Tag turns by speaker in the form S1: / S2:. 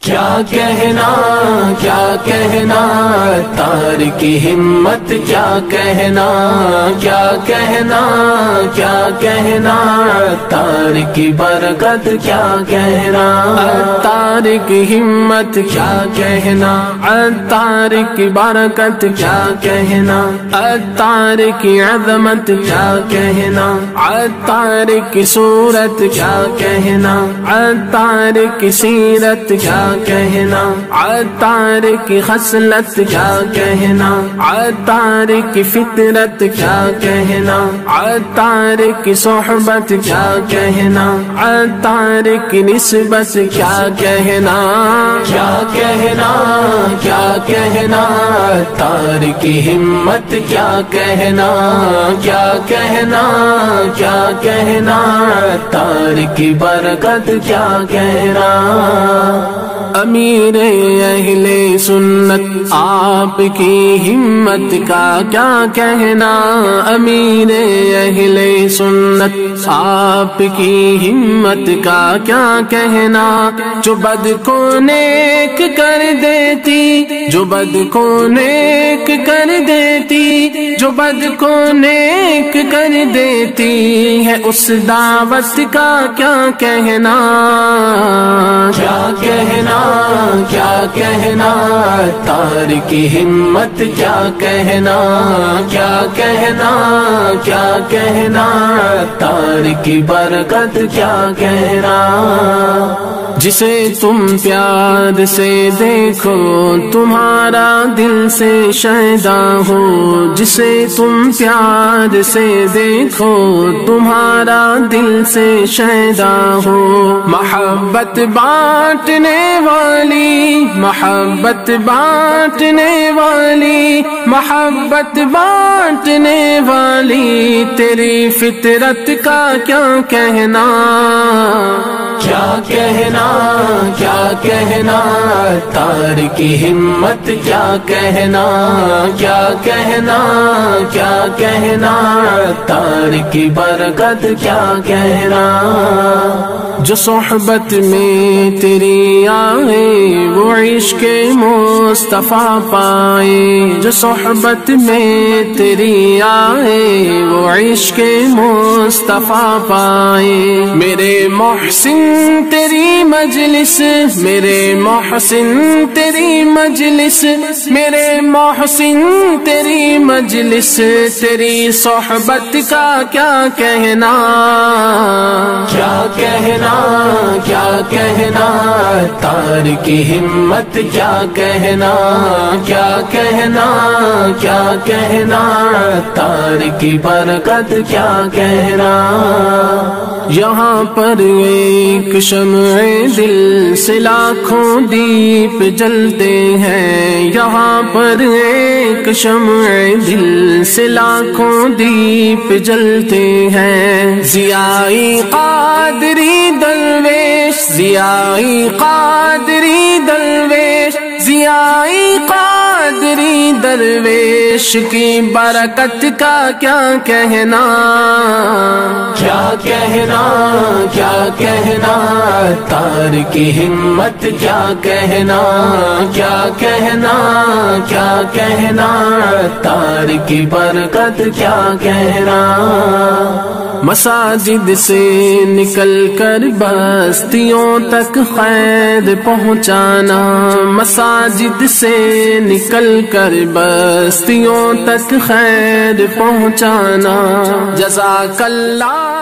S1: کیا کہنا کیا کہنا، تار کی ہمت کیا کہنا کیا کہنا کیا کہنا، تار کی برکت کیا کہنا؟ تار کی ہمت، کیا کہنا؟ تار کی برکت، کیا کہنا؟ تار کی عظمت، کیا کہنا؟ تار کی صورت، کیا کہنا؟ تار کی سیرت، کیا کہنا؟ عطار کی خصلت، کیا کہنا؟ عطار کی فطرت، کیا کہنا؟ عطار کی صحبت، کیا کہنا؟ عطار کی نسبت، کیا کہنا؟ کیا کہنا کیا کہنا تار کی ہمت کیا کہنا کیا کہنا کیا کہنا تار کی برکت کیا کہنا. امیر اہل سنت آپ کی ہمت کا کیا کہنا؟ امیر اہل سنت آپ کی ہمت کا کیا کہنا؟ جو بد کو نیک کر دیتی، جو بد کو نیک کر دیتی، جو بد کو نیک کر دیتی ہے اس دعوت کا کیا کہنا؟ کیا کہنا؟ کیا کہنا؟ تار کی ہمت کیا کہنا؟ کیا کہنا؟ کیا کہنا؟ تار کی برکت کیا کہنا؟ جسے تم پیار سے دیکھو، تمہارا دل سے شہدا ہو۔ جسے تم پیار سے دیکھو، تمہارا دل سے شہدا ہو۔ محبت بانٹنے والی، محبت بانٹنے والی، محبت بانٹنے والی، تیری فطرت کا کیا کہنا؟ کیا کہنا کیا کہنا، تار کی ہمت کیا کہنا کیا کہنا کیا کہنا، تار کی برکت کیا کہنا؟ جو صحبت میں تیری آئے، وہ عشق مصطفیٰ پائے۔ جو صحبت میں تیری آئے، وہ عشق مصطفیٰ پائے۔ میرے محسن تیری مجلس، میرے محسن تیری مجلس، میرے محسن تیری مجلس، تیری صحبت کا کیا کہنا؟ کیا کہنا؟ کیا کہنا؟ تار کی ہمت کیا کہنا؟ کیا کہنا؟ کیا کہنا؟ تار کی برکت کیا کہنا؟ یہاں پر ایک شمع دل سے لاکھوں دیپ جلتے ہیں۔ یہاں پر ایک شمع دل سے لاکھوں دیپ جلتے ہیں۔ زیائی قادری دلویش زیائی قادری درویش زیائی قادری درویش کی برکت کا کیا کہنا؟ کہنا، کیا کہنا؟ تار کی ہمت، کیا کہنا؟ کیا کہنا؟ کیا کہنا؟ تار کی برکت، کیا کہنا؟ مساجد سے نکل کر بستیوں تک خیر پہنچانا، مساجد سے نکل کر بستیوں تک خیر پہنچانا۔ جزاک اللہ